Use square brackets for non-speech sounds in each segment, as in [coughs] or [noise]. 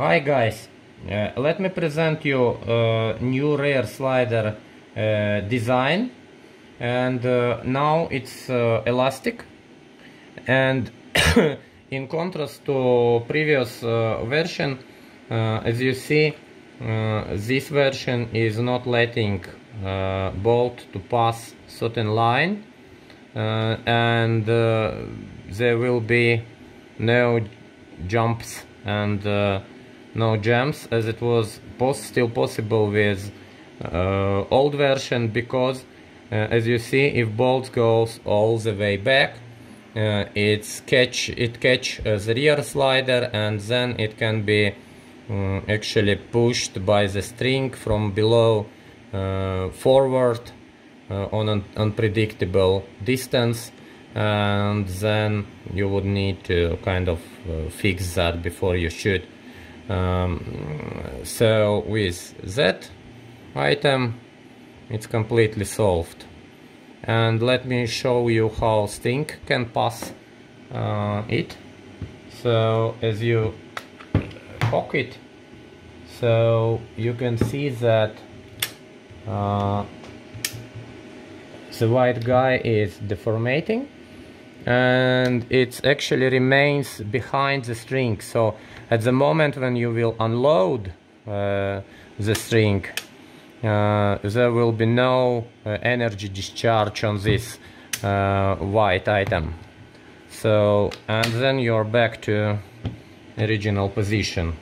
Hi guys, uh, let me present you uh, new rear slider uh, design. And uh, now it's uh, elastic. And [coughs] in contrast to previous uh, version as you see this version is not letting bolt to pass certain line. And there will be no jumps and no jams as it was pos still possible with uh, old version because uh, as you see if bolt goes all the way back uh, it's catch it catch uh, the rear slider and then it can be um, actually pushed by the string from below uh, forward uh, on an unpredictable distance. And then you would need to kind of fix that before you shoot um, so with that item it's completely solved. And let me show you how Sting can pass uh, it. So as you cock it so you can see that uh, the white guy is deformating and it actually remains behind the string. So at the moment when you will unload uh, the string uh, there will be no uh, energy discharge on this uh, white item. So and then you're back to original position.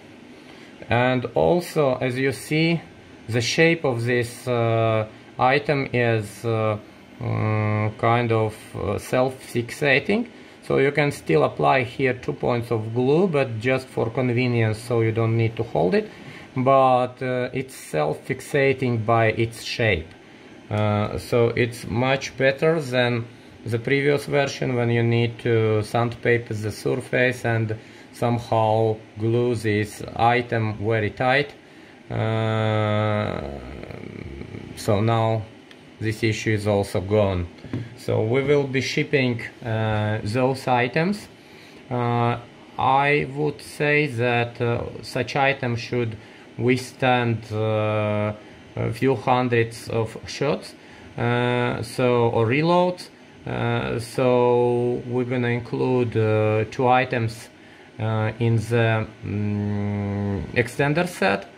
And also as you see the shape of this uh, item is uh, kind of uh, self-fixating. So you can still apply here two points of glue but just for convenience so you don't need to hold it. But uh, it's self-fixating by its shape. Uh, so it's much better than the previous version when you need to sandpaper the surface and somehow glue this item very tight. Uh, so now this issue is also gone. So we will be shipping uh, those items. Uh, I would say that uh, such items should withstand uh, a few hundreds of shots uh, so or reloads. Uh, so we're gonna include two items in the um, extender set.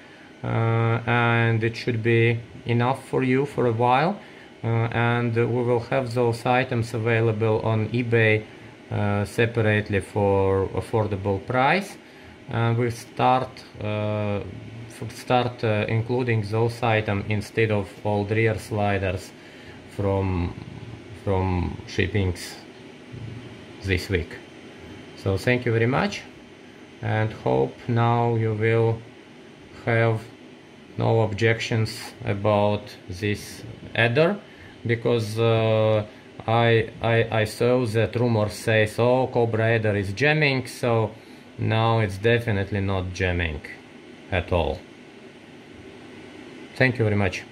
And it should be enough for you for a while and we will have those items available on eBay uh, separately for affordable price. And we start uh, start uh, including those items instead of old rear sliders from from shippings this week. So thank you very much and hope now you will have no objections about this adder because uh, I, I, I saw that rumor says oh Cobra is jamming so now it's definitely not jamming at all. Thank you very much